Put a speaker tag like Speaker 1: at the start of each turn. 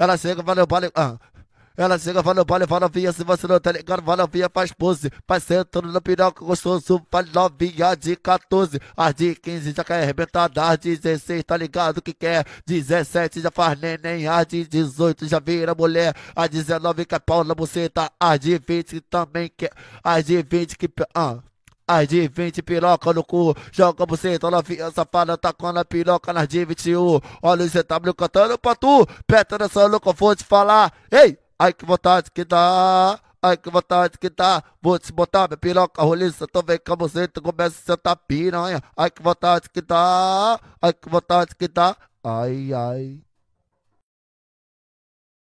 Speaker 1: Ela chega, valeu, vale, ah. Ela chega, no baile, vai novinha, se você não tá ligado, vai novinha, faz pose. Vai sentando no piroca gostoso, vai novinha de 14. As de 15 já quer arrebentar, as de 16 tá ligado que quer. 17 já faz neném, as de 18 já vira mulher. As 19 quer pau na buceta, as de 20 também quer. As de 20 que. Ah. As de 20 piroca no cu, joga você, toda novinha safada, tacando a piroca nas de 21. Olha o ZW cantando pra tu, no que eu vou te falar. Ei! Ai que vontade que dá, ai que vontade que dá. Vou te botar minha piroca roliça, tô vendo com você, tu começa a sentar piranha. Ai que vontade que dá, ai que vontade que dá. Ai, ai.